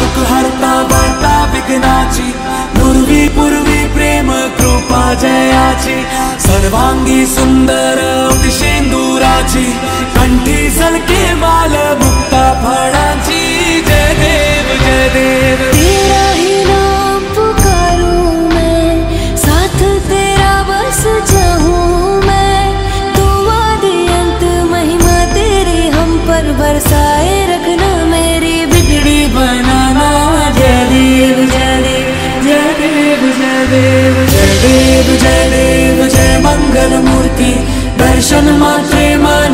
दुख हरता विघ्नाची पूर्वी पूर्वी प्रेम कृपा जयाची सर्वांगी सुंदर उठशे Krishna Mantra Mani